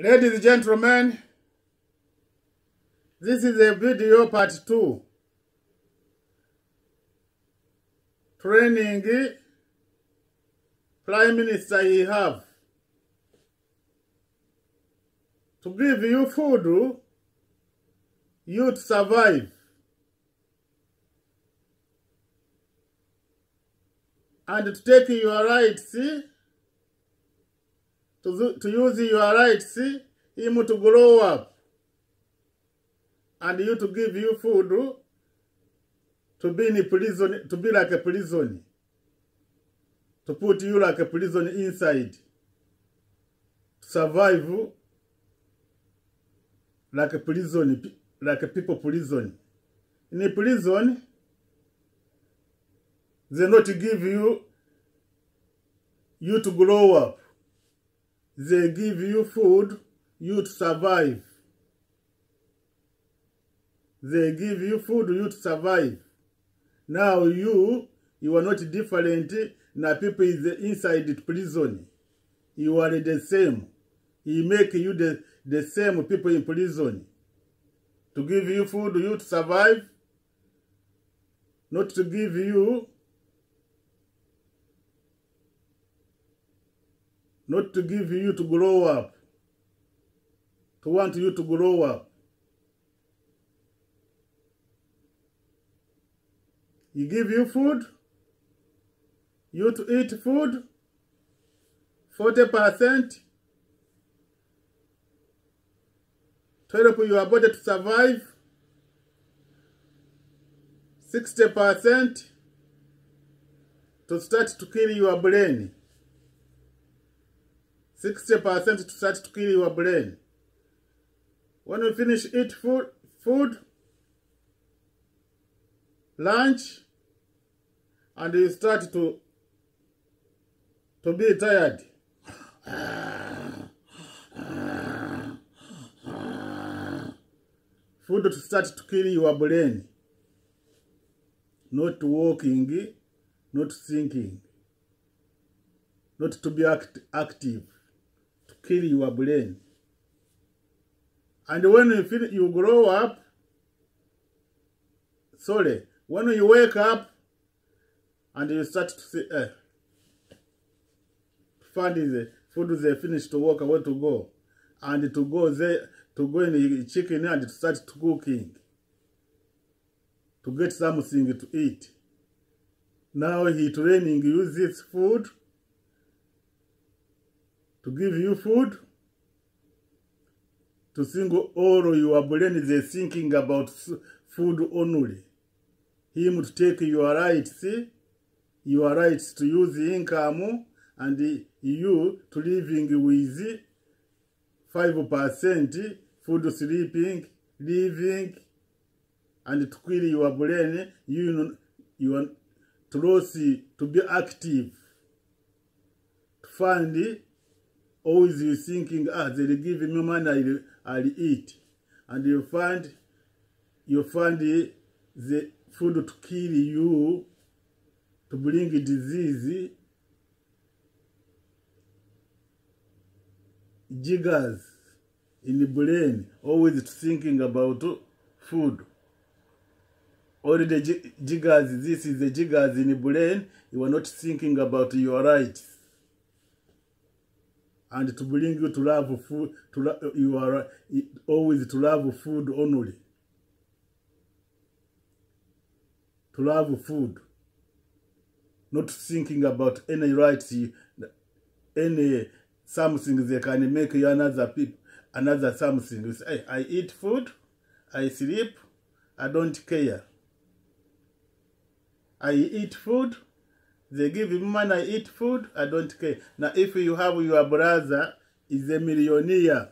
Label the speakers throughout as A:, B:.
A: Ladies and gentlemen, this is a video part 2. Training Prime Minister he have to give you food you to survive. And to take your rights, to, to use your rights, him to grow up. And you to give you food to be in prison, to be like a prison. To put you like a prison inside. To survive like a prison, like a people prison. In a prison, they not give you you to grow up. They give you food, you to survive. They give you food, you to survive. Now you, you are not different. Now people is inside prison. You are the same. He make you the, the same people in prison. To give you food, you to survive. Not to give you not to give you to grow up, to want you to grow up. He give you food, you to eat food, 40%, to help your body to survive, 60% to start to kill your brain. 60% to start to kill your brain. When you finish eat food, food, lunch, and you start to to be tired. Food to start to kill your brain. Not walking, not thinking, not to be act active kill your brain. And when you feel you grow up, sorry, when you wake up and you start to see, eh, find the food they finish to work, where to go, and to go there, to go in the chicken and to start to cooking, to get something to eat. Now he training use this food to give you food, to think all your brain is thinking about food only. Him to take your rights, your rights to use income, and you to living with 5% food sleeping, living, and to kill your brain, you, you to lose, to be active, to find always you thinking, ah, they'll give me money, I'll, I'll eat. And you find, you find the, food to kill you, to bring disease, jiggers in the brain, always thinking about food. The jiggers, this is the jiggers in the brain, you are not thinking about your rights and to bring you to love food, to love, you are always to love food only. To love food. Not thinking about any rights, any something they can make you another people, another something. You say, hey, I eat food, I sleep, I don't care. I eat food, they give me money, eat food, I don't care. Now, if you have your brother, is a millionaire,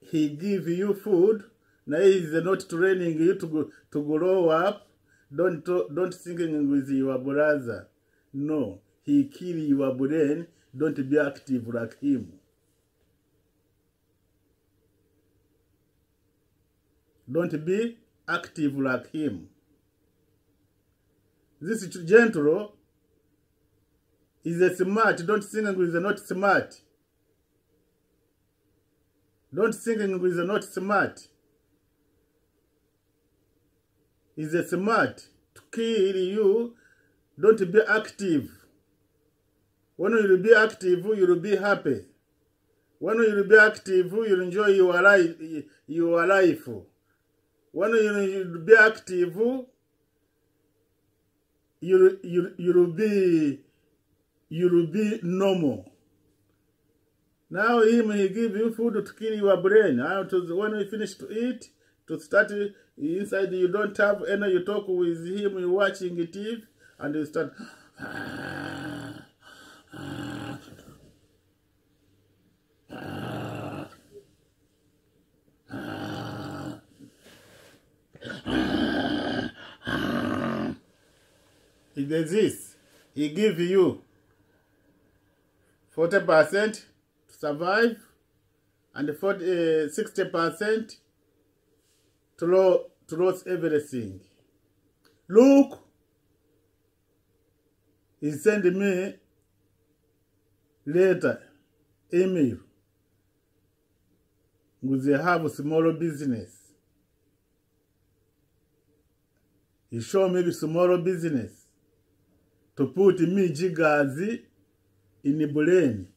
A: he give you food, now he is not training you to, to grow up, don't, don't thinking with your brother. No, he kill your brain, don't be active like him. Don't be active like him. This gentle is a smart. Don't think is not smart. Don't thinking is not smart. Is a smart to kill you. Don't be active. When you will be active, you will be happy. When you will be active, you will enjoy your life. Your life. When you will be active, you you you will be you will be normal. Now him he give you food to kill your brain. To when you finish to eat, to start inside you don't have any you talk with him, you watching TV and you start Is this. He give you 40% to survive and 40, uh, 60% to, lo- to lose everything. Look, he sent me letter, email. They have small business. He show me the small business to put me jiggers in brain.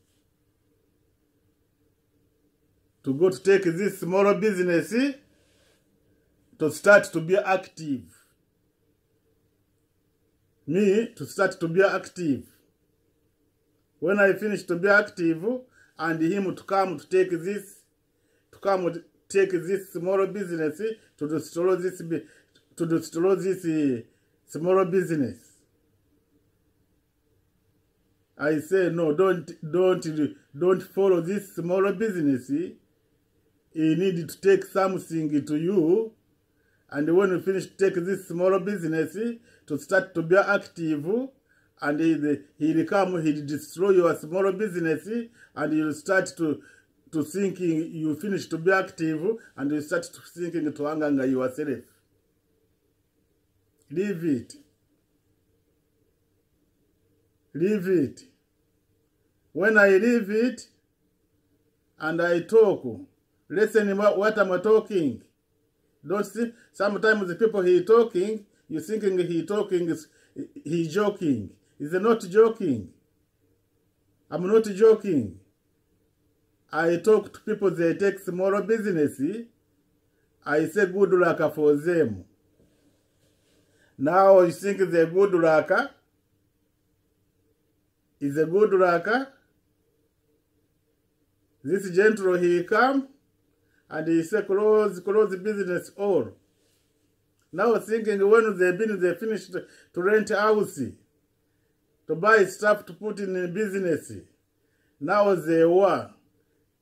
A: To go to take this small business to start to be active. Me to start to be active. When I finish to be active, and him to come to take this, to come to take this small business to destroy this, to destroy this eh, small business. I say no, don't don't don't follow this small business. You need to take something to you, and when you finish take this small business to start to be active, and he he'll come, he'll destroy your small business, and you'll start to to thinking you finish to be active, and you start to thinking to anger yourself. Leave it. Leave it. When I leave it and I talk, listen what I'm talking. Don't see, sometimes the people he talking, you thinking he talking is he joking. He's not joking. I'm not joking. I talk to people, they take small business. I say good luck for them. Now you think the good luck is a good luck. This gentle he come and he say close close business all. Now thinking when they been they finished to rent house to buy stuff to put in business. Now they were.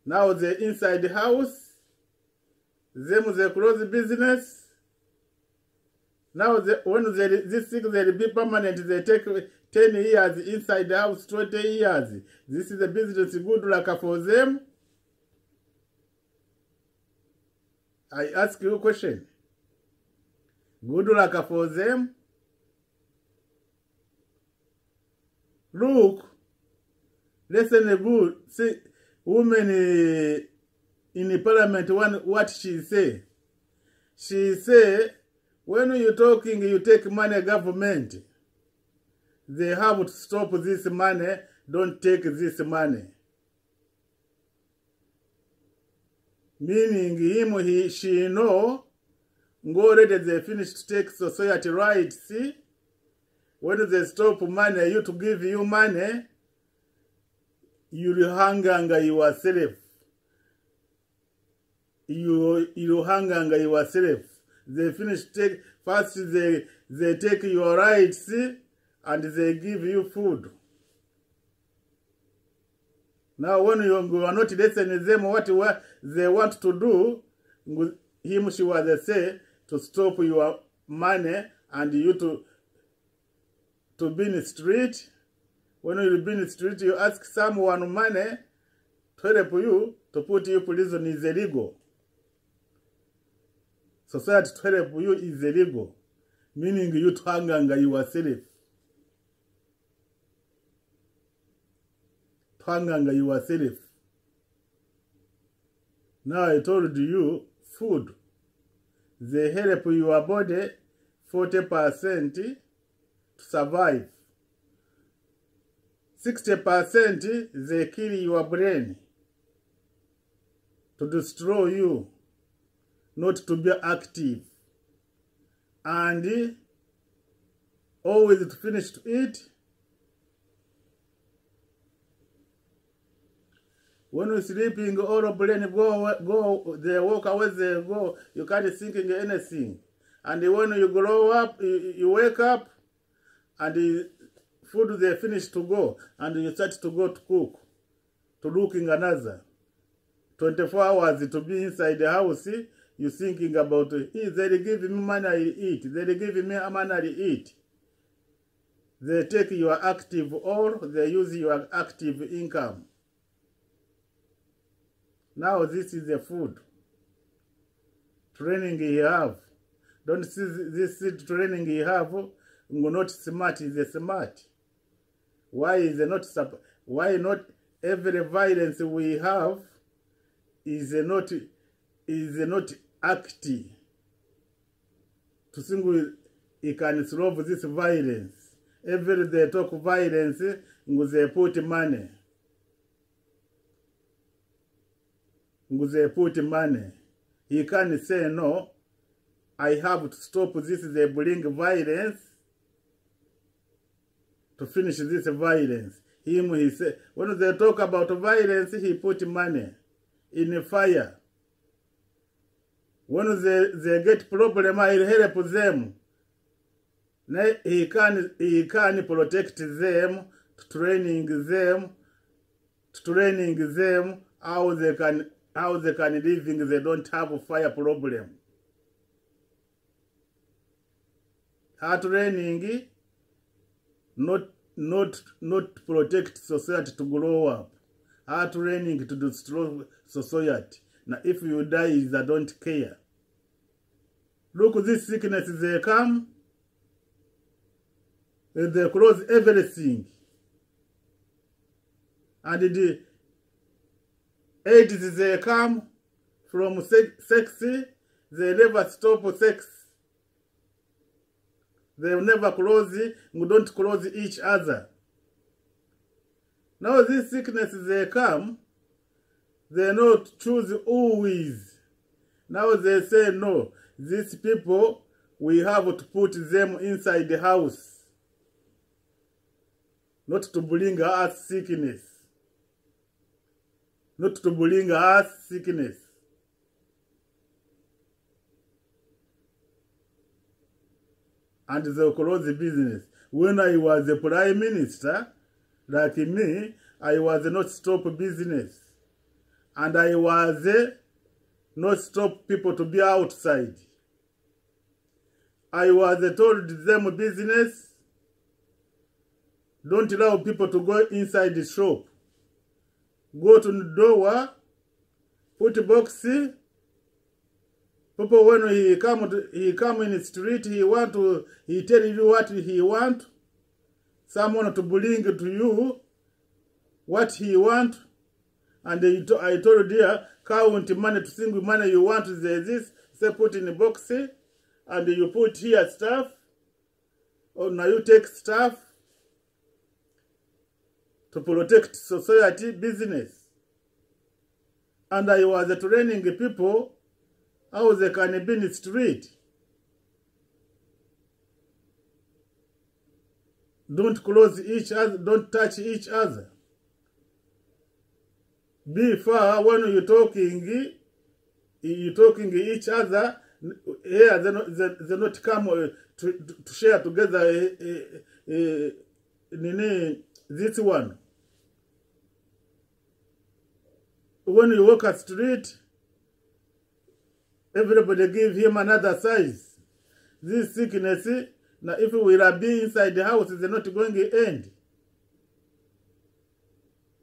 A: Now they inside the house. Them they close business. Now they, when they, this thing they be permanent, they take 10 years inside the house, 20 years. This is a business good luck for them. I ask you a question. Good luck for them. Look, listen good. See, woman in the parliament, one, what she say? She say, when you talking, you take money government. They have to stop this money. Don't take this money. Meaning him, he, she know, already they finish to take society rights. When they stop money, you to give you money, you'll hang yourself. You, you hang yourself. They finish take, first they, they take your rights and they give you food. Now, when you, are not listening to them what they want to do, him, she was they say, to stop your money and you to to be in the street. When you be in the street, you ask someone money to help you to put you prison is illegal. Society to help you is illegal, meaning you to hang yourself. To hang yourself. Now I told you food. They help your body 40% to survive. 60% they kill your brain to destroy you, not to be active. And always to finish to eat. When you're sleeping, all brain go, go, they walk away, they go, you can't think anything. And when you grow up, you, you wake up, and the food they finish to go, and you start to go to cook, to looking another. 24 hours to be inside the house, you thinking about, hey, they give me money, I eat. They give me money, I eat. They take your active or they use your active income. Now this is the food. Training you have. Don't see this training you have. Not smart is a smart. Why is not why not every violence we have is not is not active to think we can solve this violence. Every they talk violence, they put money. Put money. He can say no. I have to stop this. They bring violence to finish this violence. Him, he said, when they talk about violence, he put money in a fire. When they, they get problem, I help them. He can, he can protect them, training them, training them how they can how they can living they don't have a fire problem. Her training not not not protect society to grow up. Her training to destroy society. Now if you die, they don't care. Look, this sickness they come, they close everything. And the AIDS they come from sex, they never stop sex. They never close, we don't close each other. Now this sickness they come, they not choose who is. Now they say no, these people, we have to put them inside the house. Not to bring us sickness. Not to bring us sickness. And they close the business. When I was a prime minister, like me, I was not stop business. And I was not stop people to be outside. I was told them business, don't allow people to go inside the shop. Go to the door, put a box. People when he come to, he come in the street, he want to he tell you what he want. Someone to bring to you what he want. And I told you, dear, count money to single money you want there this, say put in a box and you put here stuff. Or now you take stuff to protect society business. And I was training people how they can be in the street. Don't close each other, don't touch each other. Be far when you're talking, you're talking each other, here they not, they, not come to, to share together uh, uh, uh, this one. When you walk a street, everybody give him another size. This sickness, now if we will be inside the house, they're not going to end.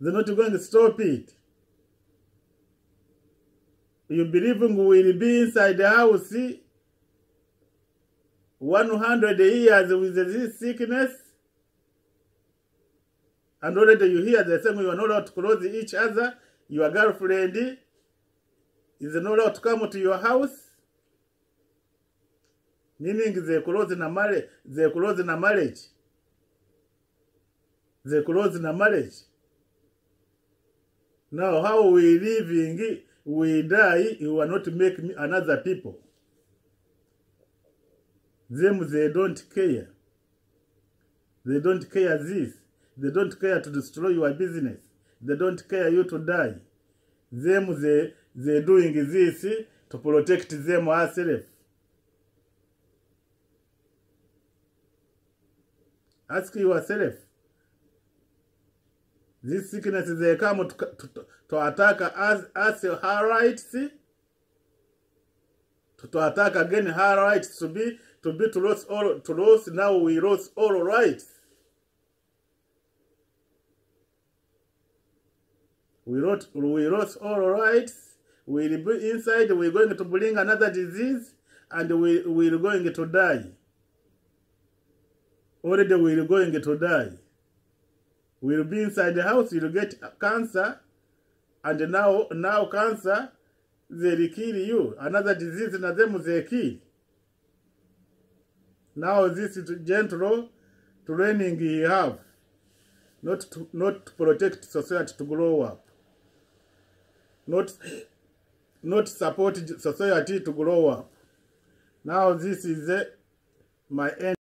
A: They're not going to stop it. You believe we will be inside the house 100 years with this sickness? And already you hear the saying you are not allowed to close each other, your girlfriend, is not allowed to come to your house. Meaning they close na marriage they close na marriage. They close na marriage. Now how we living we die you are not make another people. Them they don't care. They don't care this they don't care to destroy your business. They don't care you to die. Them they they doing this to protect them ourselves ask yourself this sickness they come to, to, to attack us, us her rights? To, to attack again her rights to be to be to lose all to lose now we lost all rights we lost we lost all rights we'll be inside we're going to bring another disease and we we're going to die. Already we're going to die. We'll be inside the house you'll get cancer and now now cancer they'll kill you. Another disease na them they kill. Now this is gentle training you have not to, not to protect society to grow up not not support society to grow up. Now this is my end